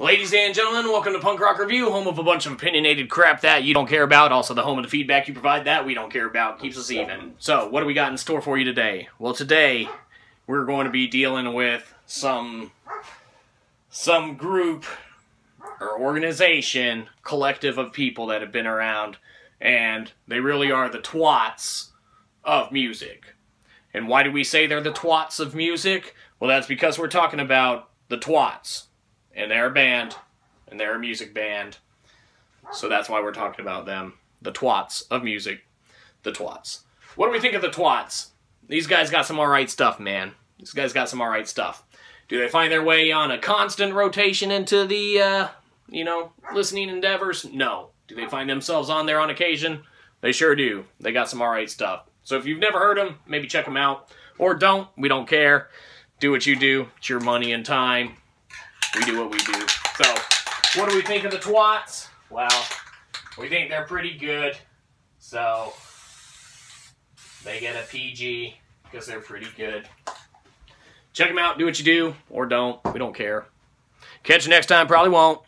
Ladies and gentlemen, welcome to Punk Rock Review, home of a bunch of opinionated crap that you don't care about, also the home of the feedback you provide that we don't care about, keeps us even. So, what do we got in store for you today? Well, today, we're going to be dealing with some, some group, or organization, collective of people that have been around, and they really are the twats of music. And why do we say they're the twats of music? Well, that's because we're talking about the twats and they're a band, and they're a music band. So that's why we're talking about them. The twats of music. The twats. What do we think of the twats? These guys got some alright stuff, man. These guys got some alright stuff. Do they find their way on a constant rotation into the, uh, you know, listening endeavors? No. Do they find themselves on there on occasion? They sure do. They got some alright stuff. So if you've never heard them, maybe check them out. Or don't. We don't care. Do what you do. It's your money and time we do what we do. So, what do we think of the twats? Well, we think they're pretty good. So, they get a PG because they're pretty good. Check them out, do what you do, or don't. We don't care. Catch you next time, probably won't.